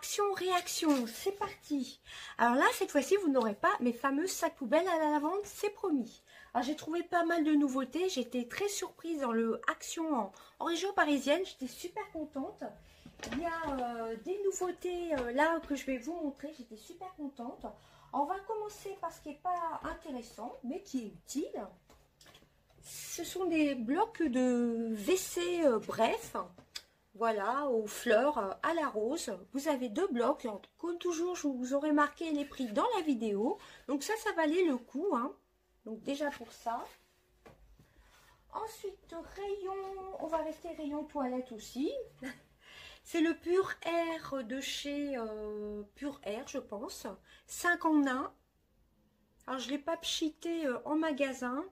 Action-réaction, c'est parti. Alors là, cette fois-ci, vous n'aurez pas mes fameux sacs poubelles à la lavande, c'est promis. Alors j'ai trouvé pas mal de nouveautés, j'étais très surprise dans le Action en, région parisienne, j'étais super contente. Il y a euh, des nouveautés euh, là que je vais vous montrer, j'étais super contente. On va commencer par ce qui n'est pas intéressant, mais qui est utile. Ce sont des blocs de WC euh, bref, voilà, aux fleurs, euh, à la rose. Vous avez deux blocs. Comme toujours, je vous aurai marqué les prix dans la vidéo. Donc ça, ça valait le coup. Hein. Donc déjà pour ça. Ensuite, rayon, on va rester rayon toilette aussi. C'est le Pur Air de chez euh, Pur Air, je pense. 5 en 1. Alors, je ne l'ai pas pchité euh, en magasin.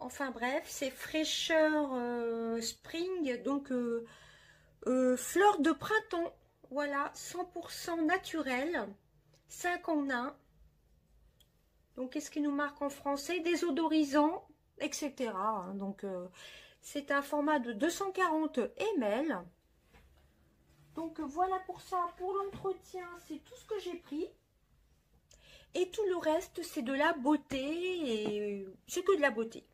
Enfin bref, c'est fraîcheur euh, spring, donc euh, euh, fleur de printemps. Voilà, 100% naturel, 5 en 1. Donc qu'est-ce qui nous marque en français? Désodorisant, etc. Hein. donc c'est un format de 240 ml. Donc voilà pour ça, pour l'entretien, c'est tout ce que j'ai pris. Et tout le reste, c'est de la beauté et c'est que de la beauté.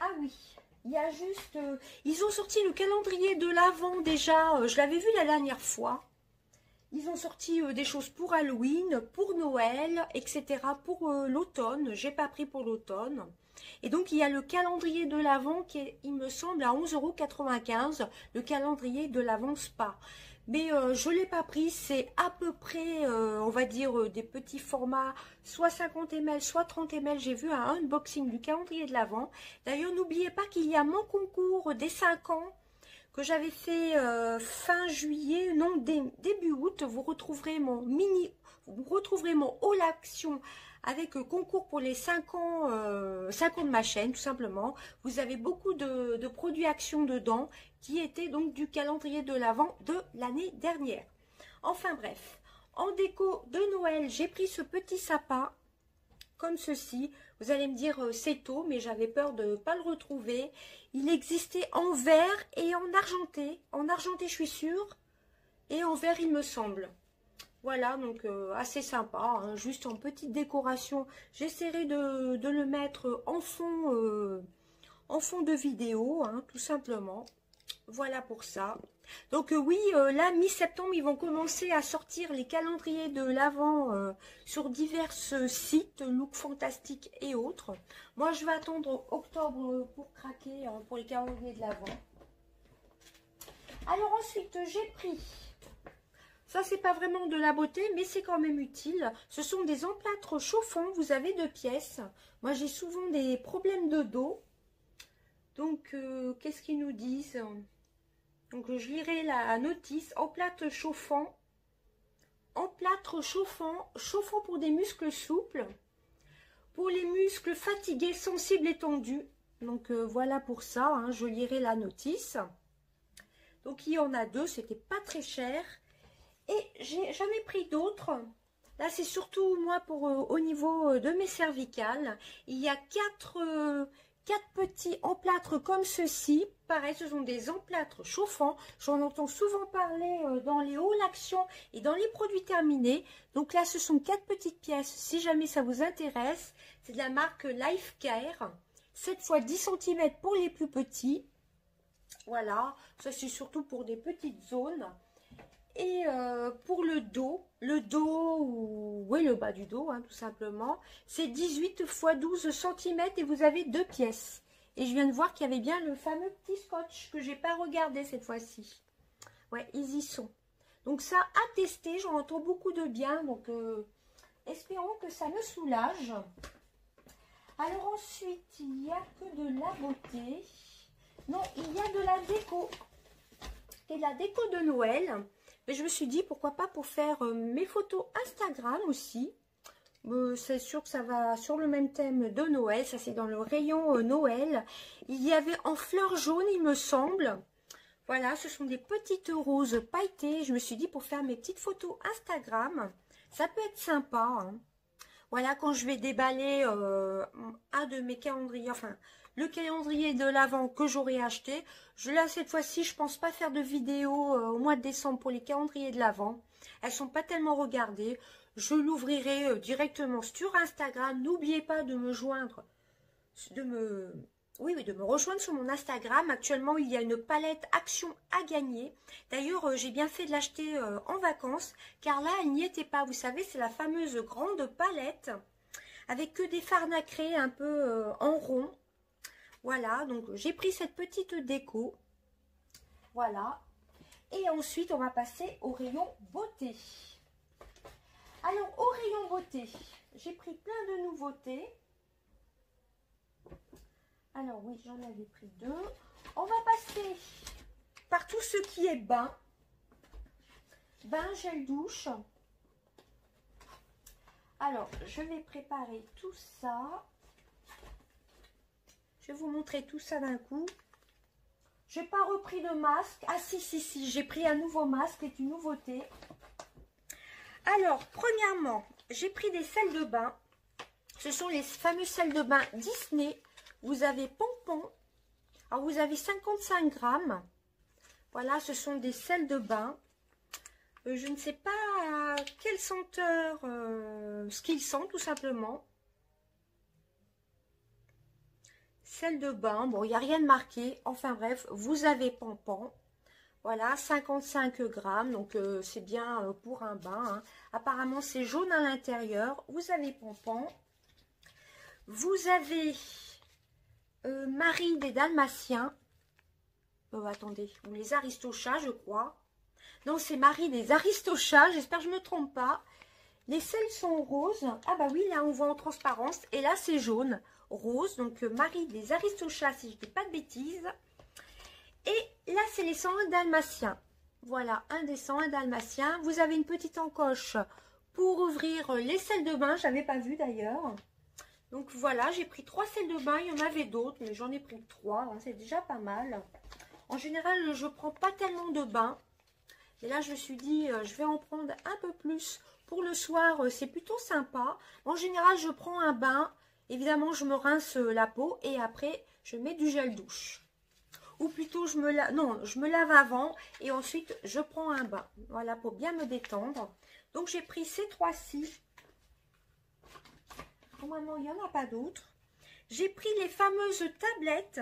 Ah oui, il y a juste... Euh, ils ont sorti le calendrier de l'Avent déjà. Euh, je l'avais vu la dernière fois. Ils ont sorti euh, des choses pour Halloween, pour Noël, etc. Pour l'automne. J'ai pas pris pour l'automne. Et donc, il y a le calendrier de l'Avent qui est, il me semble, à 11,95€. Le calendrier de l'Avent Spa mais euh, je ne l'ai pas pris. C'est à peu près, euh, on va dire, euh, des petits formats, soit 50 ml, soit 30 ml. J'ai vu un unboxing du calendrier de l'Avent. D'ailleurs, n'oubliez pas qu'il y a mon concours des 5 ans que j'avais fait fin juillet, non, début août. Vous retrouverez mon mini, vous retrouverez mon All Action avec concours pour les 5 ans, 5 ans de ma chaîne, tout simplement. Vous avez beaucoup de, produits Action dedans qui était donc du calendrier de l'Avent de l'année dernière. Enfin bref, en déco de Noël, j'ai pris ce petit sapin comme ceci. Vous allez me dire euh, c'est tôt, mais j'avais peur de ne pas le retrouver. Il existait en vert et en argenté. En argenté, je suis sûre. Et en vert, il me semble. Voilà, donc euh, assez sympa, hein. juste en petite décoration. J'essaierai de, le mettre en fond, euh, en fond de vidéo, hein, tout simplement. Voilà pour ça. Donc euh, oui, là, mi-septembre, ils vont commencer à sortir les calendriers de l'Avent euh, sur divers sites, Look Fantastique et autres. Moi, je vais attendre octobre pour craquer hein, pour les calendriers de l'Avent. Alors ensuite, j'ai pris... Ça, c'est pas vraiment de la beauté, mais c'est quand même utile. Ce sont des emplâtres chauffants. Vous avez deux pièces. Moi, j'ai souvent des problèmes de dos. Donc, qu'est-ce qu'ils nous disent? Donc je lirai la notice en plâtre chauffant. En plâtre chauffant, chauffant pour des muscles souples. Pour les muscles fatigués, sensibles et tendus. Donc euh, voilà pour ça, hein, je lirai la notice. Donc il y en a deux, c'était pas très cher. Et j'en ai, pris d'autres. Là c'est surtout moi pour euh, au niveau euh, de mes cervicales. Il y a quatre, quatre petits emplâtres comme ceci. Pareil, ce sont des emplâtres chauffants. J'en entends souvent parler euh, dans les hauts l'action et dans les produits terminés. Donc là, ce sont quatre petites pièces. Si jamais ça vous intéresse, c'est de la marque Life Care. 7 fois 10 cm pour les plus petits. Voilà, ça c'est surtout pour des petites zones. Et euh, pour le dos, le dos, ou oui, le bas du dos, hein, tout simplement, c'est 18 x 12 cm et vous avez deux pièces. Et je viens de voir qu'il y avait bien le fameux petit scotch que j'ai pas regardé cette fois-ci. Ouais, ils y sont. Donc ça, à tester, j'en entends beaucoup de bien. Donc, euh, espérons que ça me soulage. Alors ensuite, il n'y a que de la beauté. Non, il y a de la déco. Et la déco de Noël. Mais je me suis dit, pourquoi pas pour faire euh, mes photos Instagram aussi. Euh, c'est sûr que ça va sur le même thème de Noël. Ça, c'est dans le rayon euh, Noël. Il y avait en fleurs jaunes, il me semble. Voilà, ce sont des petites roses pailletées. Je me suis dit, pour faire mes petites photos Instagram, ça peut être sympa. Hein. Voilà, quand je vais déballer un de mes calendriers, enfin, le calendrier de l'Avent que j'aurais acheté. Je là cette fois-ci, je pense pas faire de vidéo euh, au mois de décembre pour les calendriers de l'Avent. Elles sont pas tellement regardées. Je l'ouvrirai euh, directement sur Instagram. N'oubliez pas de me joindre, de me oui, de me rejoindre sur mon Instagram. Actuellement, il y a une palette Action à gagner. D'ailleurs, euh, j'ai bien fait de l'acheter en vacances, car là, elle n'y était pas. Vous savez, c'est la fameuse grande palette avec que des fards nacrés un peu en rond. Voilà, donc j'ai pris cette petite déco. Voilà. Et ensuite, on va passer au rayon beauté. Alors, au rayon beauté, j'ai pris plein de nouveautés. Alors oui, j'en avais pris deux. On va passer par tout ce qui est bain. Bain, gel douche. Alors, je vais préparer tout ça. Vous montrer tout ça d'un coup. Je n'ai pas repris de masque. Ah si, si, si, j'ai pris un nouveau masque, c'est une nouveauté. Alors, premièrement, j'ai pris des sels de bain. Ce sont les fameux sels de bain Disney. Vous avez Pompon. Alors, vous avez 55 grammes. Voilà, ce sont des sels de bain. Euh, je ne sais pas quelle senteur, euh, ce qu'ils sentent tout simplement. Celle de bain, bon, il n'y a rien de marqué. Enfin bref, vous avez Pampan. Voilà, 55 grammes, donc euh, c'est bien euh, pour un bain. Hein. Apparemment, c'est jaune à l'intérieur. Vous avez Pampan. Vous avez euh, Marie des Dalmatiens. Oh, attendez, ou les Aristochats, je crois. Non, c'est Marie des Aristochats, j'espère que je ne me trompe pas. Les sels sont roses. Ah bah oui, là on voit en transparence. Et là c'est jaune rose. Donc, euh, Marie des Aristochats, si je ne dis pas de bêtises. Et là, c'est les 101 dalmatiens. Voilà, un des 101 dalmatiens. Vous avez une petite encoche pour ouvrir les selles de bain. Je n'avais pas vu d'ailleurs. Donc voilà, j'ai pris trois selles de bain. Il y en avait d'autres, mais j'en ai pris trois. Hein, c'est déjà pas mal. En général, je prends pas tellement de bains. Et là, je me suis dit, euh, je vais en prendre un peu plus pour le soir. Euh, c'est plutôt sympa. En général, je prends un bain Évidemment, je me rince la peau et après, je mets du gel douche. Ou plutôt, je me lave, non, je me lave avant et ensuite, je prends un bain. Voilà, pour bien me détendre. Donc, j'ai pris ces trois-ci. Normalement, il n'y en a pas d'autres. J'ai pris les fameuses tablettes.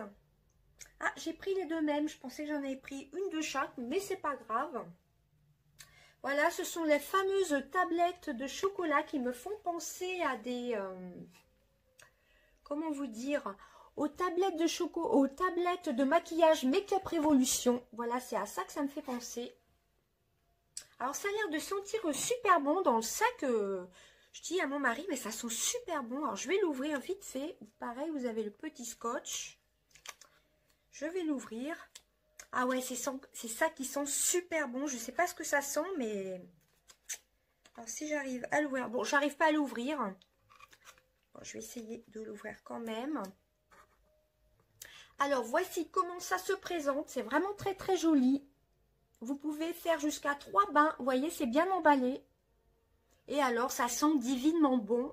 Ah, j'ai pris les deux mêmes. Je pensais que j'en avais pris une de chaque, mais c'est pas grave. Voilà, ce sont les fameuses tablettes de chocolat qui me font penser à des... Euh, comment vous dire, aux tablettes de choco, aux tablettes de maquillage Make-up Révolution. Voilà, c'est à ça que ça me fait penser. Alors, ça a l'air de sentir super bon dans le sac. Euh, je dis à mon mari, mais ça sent super bon. Alors, je vais l'ouvrir vite fait. Pareil, vous avez le petit scotch. Je vais l'ouvrir. Ah ouais, c'est ça qui sent super bon. Je ne sais pas ce que ça sent, mais... Alors, si j'arrive à l'ouvrir... Bon, j'arrive pas à l'ouvrir je vais essayer de l'ouvrir quand même. Alors, voici comment ça se présente. C'est vraiment très, très joli. Vous pouvez faire jusqu'à trois bains. Vous voyez, c'est bien emballé. Et alors, ça sent divinement bon.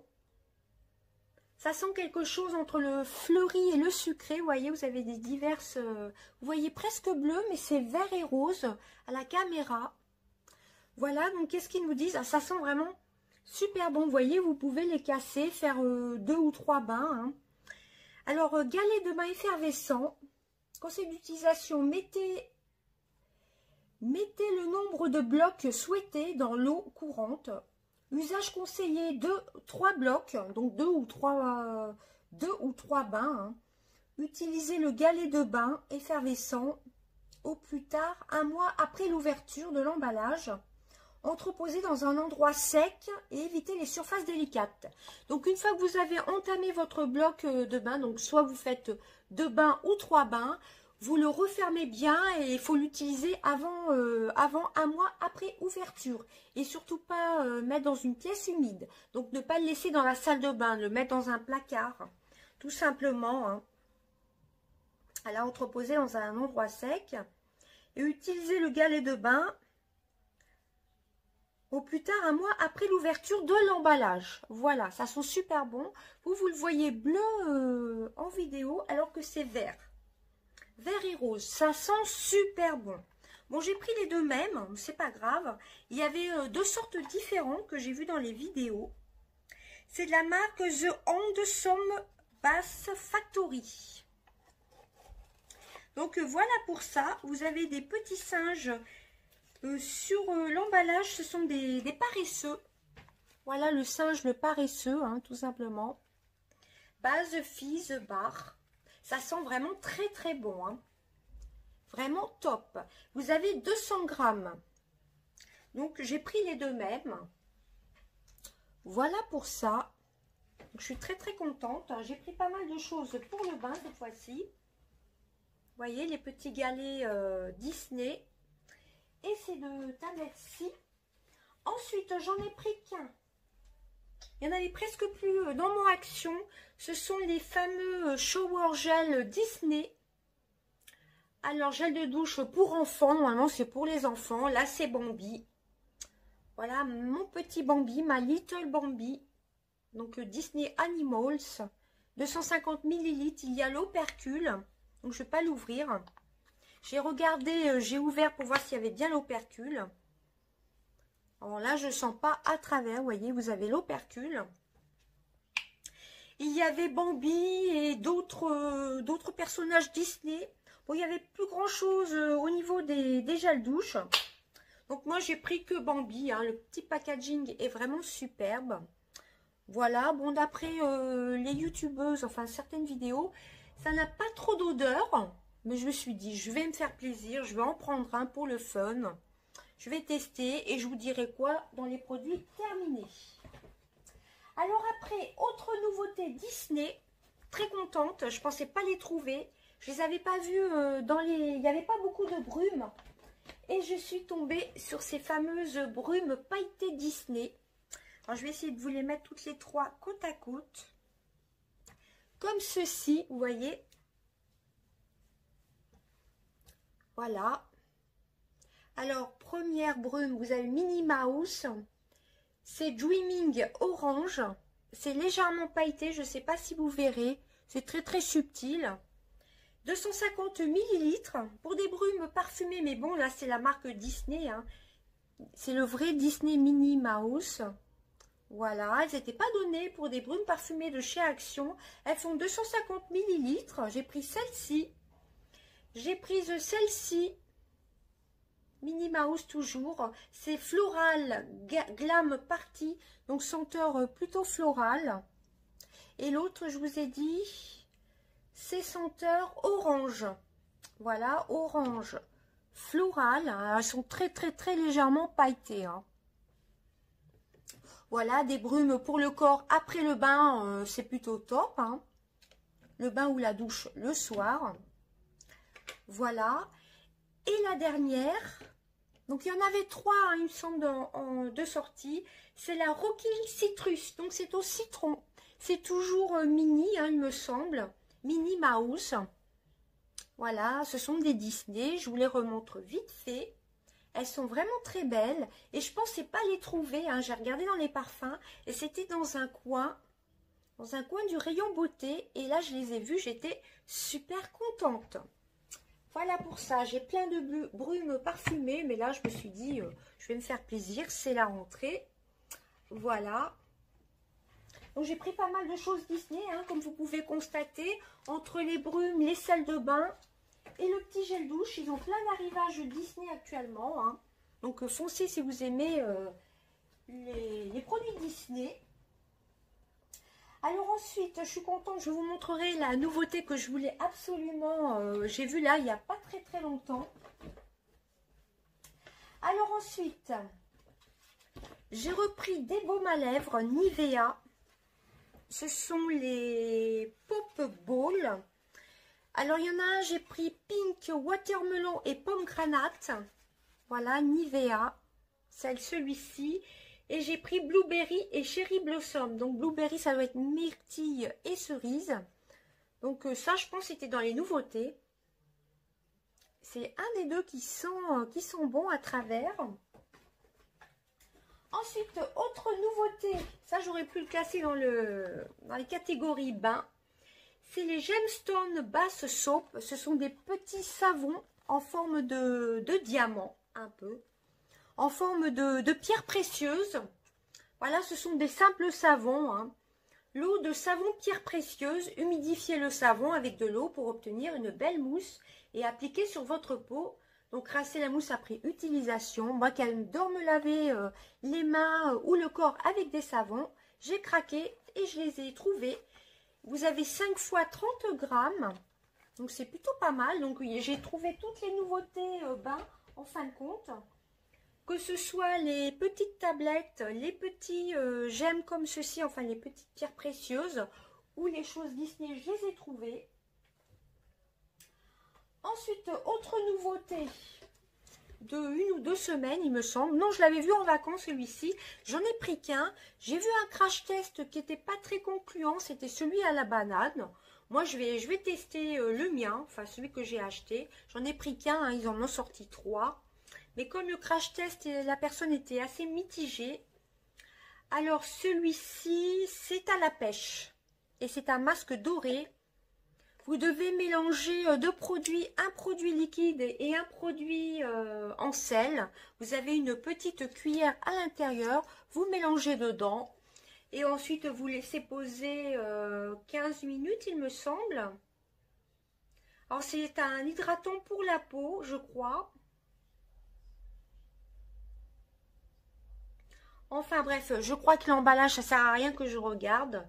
Ça sent quelque chose entre le fleuri et le sucré. Vous voyez, vous avez des diverses... Euh, vous voyez presque bleu, mais c'est vert et rose à la caméra. Voilà, donc qu'est-ce qu'ils nous disent? Ah, Ça sent vraiment Super bon, vous voyez, vous pouvez les casser, faire euh, deux ou trois bains. Hein. Alors, euh, galet de bain effervescent. Conseil d'utilisation, mettez, mettez le nombre de blocs souhaités dans l'eau courante. Usage conseillé, deux, trois blocs, donc deux ou trois, deux ou trois bains. Hein. Utilisez le galet de bain effervescent au plus tard un mois après l'ouverture de l'emballage entreposer dans un endroit sec et éviter les surfaces délicates. Donc une fois que vous avez entamé votre bloc euh, de bain, donc soit vous faites deux bains ou trois bains, vous le refermez bien et il faut l'utiliser avant, euh, avant un mois après ouverture. Et surtout pas euh, mettre dans une pièce humide. Donc ne pas le laisser dans la salle de bain, le mettre dans un placard. Tout simplement. Hein. La entreposer dans un endroit sec. Et utiliser le galet de bain au plus tard un mois après l'ouverture de l'emballage. Voilà, ça sent super bon. Vous, vous le voyez bleu euh, en vidéo alors que c'est vert. Vert et rose, ça sent super bon. Bon, j'ai pris les deux mêmes, c'est pas grave. Il y avait euh, deux sortes différentes que j'ai vues dans les vidéos. C'est de la marque The Handsome Bass Factory. Donc euh, voilà pour ça. Vous avez des petits singes euh, sur l'emballage. Ce sont des, paresseux. Voilà le singe, le paresseux, hein, tout simplement. Base Fizz Bar. Ça sent vraiment très très bon. Hein. Vraiment top. Vous avez 200 grammes. Donc, j'ai pris les deux mêmes. Voilà pour ça. je suis très très contente. J'ai pris pas mal de choses pour le bain cette fois-ci. Vous voyez, les petits galets euh, Disney. Et ces deux tablettes-ci. Ensuite, j'en ai pris qu'un. Il y en avait presque plus euh, dans mon action. Ce sont les fameux euh, shower gel Disney. Alors, gel de douche pour enfants. Normalement, c'est pour les enfants. Là, c'est Bambi. Voilà, mon petit Bambi, ma Little Bambi. Donc, euh, Disney Animals. 250 millilitres. Il y a l'opercule. Donc, je ne vais pas l'ouvrir. J'ai regardé, euh, j'ai ouvert pour voir s'il y avait bien l'opercule. Alors là, je ne sens pas à travers. Vous voyez, vous avez l'opercule. Il y avait Bambi et d'autres euh, personnages Disney. Bon, il n'y avait plus grand chose euh, au niveau des, des gels douche. Donc moi j'ai pris que Bambi. Hein. Le petit packaging est vraiment superbe. Voilà, bon d'après les youtubeuses, enfin certaines vidéos, ça n'a pas trop d'odeur. Mais je me suis dit, je vais me faire plaisir, je vais en prendre un pour le fun. Je vais tester et je vous dirai quoi dans les produits terminés. Alors après, autre nouveauté Disney, très contente, je pensais pas les trouver. Je les avais pas vus euh, dans les... Il n'y avait pas beaucoup de brumes. Et je suis tombée sur ces fameuses brumes pailletées Disney. Je vais essayer de vous les mettre toutes les trois côte à côte. Comme ceci, vous voyez. Voilà. Alors, première brume, vous avez Minnie Mouse. C'est Dreaming Orange. C'est légèrement pailleté, je ne sais pas si vous verrez. C'est très très subtil. 250 millilitres pour des brumes parfumées. Mais bon, là, c'est la marque Disney. Hein. C'est le vrai Disney Mini Mouse. Voilà, elles n'étaient pas données pour des brumes parfumées de chez Action. Elles font 250 millilitres. J'ai pris celle-ci. J'ai pris celle-ci. Mini Mouse toujours. C'est floral glam party. Donc senteur plutôt floral. Et l'autre, je vous ai dit, c'est senteur orange. Voilà, orange floral. Elles sont très très très légèrement pailletées. Hein. Voilà, des brumes pour le corps après le bain, euh, c'est plutôt top. Hein. Le bain ou la douche le soir. Voilà. Et la dernière, donc il y en avait trois, hein, il me semble, en, deux sorties. C'est la Rocky Citrus, donc c'est au citron. C'est toujours euh, mini, il me semble. Minnie Mouse. Voilà, ce sont des Disney. Je vous les remontre vite fait. Elles sont vraiment très belles. Et je pensais pas les trouver. Hein. J'ai regardé dans les parfums. Et c'était dans un coin. Dans un coin du rayon beauté. Et là, je les ai vues. J'étais super contente. Voilà pour ça. J'ai plein de brumes parfumées. Mais là, je me suis dit, euh, je vais me faire plaisir. C'est la rentrée. Voilà. Donc j'ai pris pas mal de choses Disney, hein, comme vous pouvez constater, entre les brumes, les salles de bain et le petit gel douche. Ils ont plein d'arrivages Disney actuellement. Hein. Donc euh, foncez si vous aimez euh, les, produits Disney. Alors ensuite, je suis contente, je vous montrerai la nouveauté que je voulais absolument, euh, j'ai vu là il n'y a pas très très longtemps. Alors ensuite, j'ai repris des baumes à lèvres Nivea ce sont les Pop Balls. Alors, il y en a un, j'ai pris Pink, Watermelon et Pomme Granate. Voilà, Nivea. Celle, celui-ci. Et j'ai pris Blueberry et Cherry Blossom. Donc, Blueberry, ça doit être myrtille et cerise. Donc, euh, ça, je pense, c'était dans les nouveautés. C'est un des deux qui sont, qui sont bons à travers. Ensuite, autre nouveauté, ça j'aurais pu le classer dans, le, dans les catégories bain, c'est les Gemstone Bass Soap. Ce sont des petits savons en forme de, de diamant, un peu, en forme de, de pierre précieuse. Voilà, ce sont des simples savons. Hein. L'eau de savon pierre précieuse, humidifiez le savon avec de l'eau pour obtenir une belle mousse et appliquer sur votre peau. Donc rincer la mousse après utilisation. Moi qui adore me laver euh, les mains euh, ou le corps avec des savons, j'ai craqué et je les ai trouvés. Vous avez 5 fois 30 grammes. Donc c'est plutôt pas mal. Donc j'ai trouvé toutes les nouveautés euh, bains en fin de compte. Que ce soit les petites tablettes, les petits gemmes comme ceci, enfin les petites pierres précieuses ou les choses Disney, je les ai trouvées. Ensuite, autre nouveauté de une ou deux semaines, il me semble. Non, je l'avais vu en vacances, celui-ci. J'en ai pris qu'un. J'ai vu un crash test qui n'était pas très concluant. C'était celui à la banane. Moi, je vais, je vais tester euh, le mien, enfin celui que j'ai acheté. J'en ai pris qu'un, hein, ils en ont sorti trois. Mais comme le crash test, la personne était assez mitigée. Alors, celui-ci, c'est à la pêche. Et c'est un masque doré vous devez mélanger euh, deux produits, un produit liquide et un produit euh, en sel. Vous avez une petite cuillère à l'intérieur, vous mélangez dedans et ensuite vous laissez poser 15 euh, minutes il me semble. Alors c'est un hydratant pour la peau je crois. Enfin bref, je crois que l'emballage ça sert à rien que je regarde.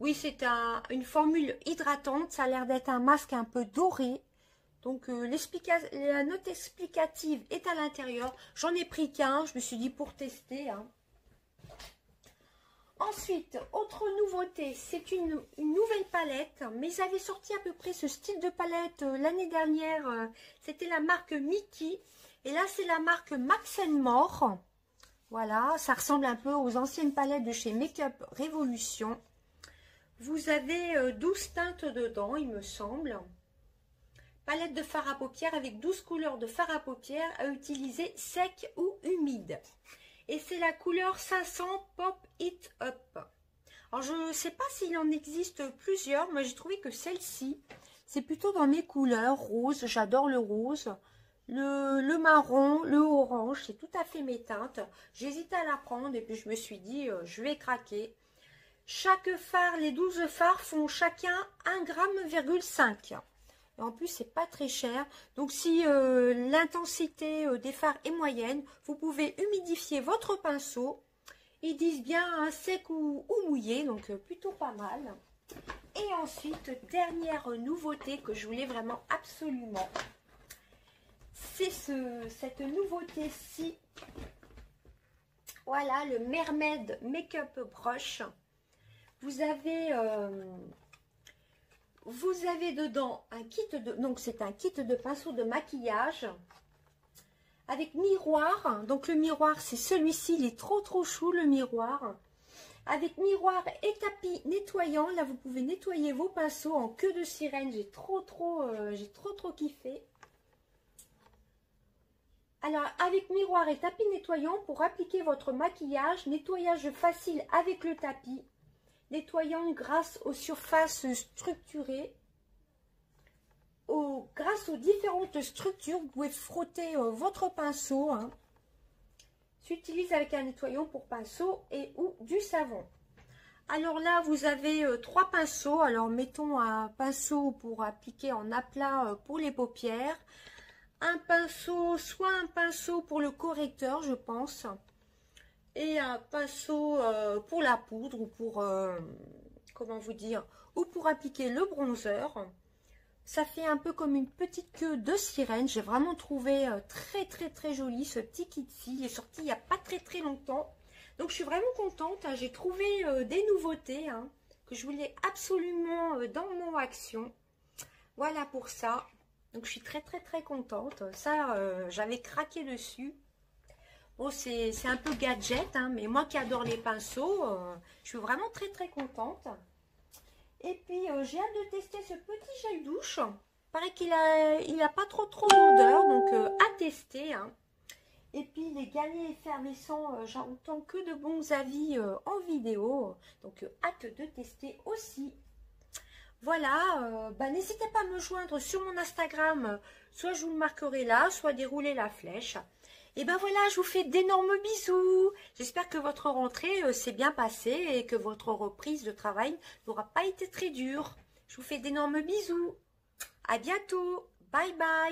Oui, c'est une formule hydratante. Ça a l'air d'être un masque un peu doré. Donc, euh, la note explicative est à l'intérieur. J'en ai pris qu'un. Je me suis dit pour tester. Hein. Ensuite, autre nouveauté, c'est une, nouvelle palette. Mais ils avaient sorti à peu près ce style de palette euh, l'année dernière. Euh, c'était la marque Mickey. Et là, c'est la marque Max More. Voilà, ça ressemble un peu aux anciennes palettes de chez Makeup Révolution. Vous avez 12 euh, teintes dedans, il me semble. Palette de fard à paupières avec 12 couleurs de fard à paupières à utiliser sec ou humide. Et c'est la couleur 500 Pop It Up. Alors, je ne sais pas s'il en existe plusieurs, mais j'ai trouvé que celle-ci, c'est plutôt dans mes couleurs. Rose, j'adore le rose. Le, marron, le orange, c'est tout à fait mes teintes. J'hésitais à la prendre et puis je me suis dit, euh, je vais craquer. Chaque phare, les 12 phares font chacun 1,5 g. En plus, c'est pas très cher. Donc, si euh, l'intensité euh, des phares est moyenne, vous pouvez humidifier votre pinceau. Ils disent bien un sec ou, mouillé, donc plutôt pas mal. Et ensuite, dernière nouveauté que je voulais vraiment absolument, c'est ce, cette nouveauté-ci. Voilà, le Mermaid Makeup Brush. Vous avez, euh, vous avez dedans un kit de, donc c'est un kit de pinceau de maquillage avec miroir. Donc le miroir, c'est celui-ci, il est trop trop chou le miroir. Avec miroir et tapis nettoyant, là vous pouvez nettoyer vos pinceaux en queue de sirène. J'ai trop trop, euh, j'ai trop trop kiffé. Alors, avec miroir et tapis nettoyant, pour appliquer votre maquillage, nettoyage facile avec le tapis nettoyant grâce aux surfaces structurées. grâce aux différentes structures, vous pouvez frotter euh, votre pinceau. Hein. S'utilise avec un nettoyant pour pinceau et ou du savon. Alors là, vous avez euh, trois pinceaux. Alors, mettons un pinceau pour appliquer en aplat euh, pour les paupières. Un pinceau, soit un pinceau pour le correcteur, je pense et un pinceau euh, pour la poudre ou pour, euh, comment vous dire, ou pour appliquer le bronzer. Ça fait un peu comme une petite queue de sirène. J'ai vraiment trouvé euh, très très très joli ce petit kit-ci. Il est sorti il n'y a pas très très longtemps. Donc je suis vraiment contente. Hein. J'ai trouvé des nouveautés hein, que je voulais absolument dans mon action. Voilà pour ça. Donc je suis très très très contente. Ça, j'avais craqué dessus. Bon, c'est un peu gadget, hein, mais moi qui adore les pinceaux, euh, je suis vraiment très très contente. Et puis, euh, j'ai hâte de tester ce petit gel douche. Il paraît qu'il a, il a pas trop trop d'odeur, donc euh, à tester. Hein. Et puis les galets effervescents, euh, j'entends que de bons avis euh, en vidéo. Donc hâte de tester aussi. Voilà, bah, n'hésitez pas à me joindre sur mon Instagram. Soit je vous le marquerai là, soit dérouler la flèche. Et ben voilà, je vous fais d'énormes bisous. J'espère que votre rentrée s'est bien passée et que votre reprise de travail n'aura pas été très dure. Je vous fais d'énormes bisous. À bientôt. Bye bye.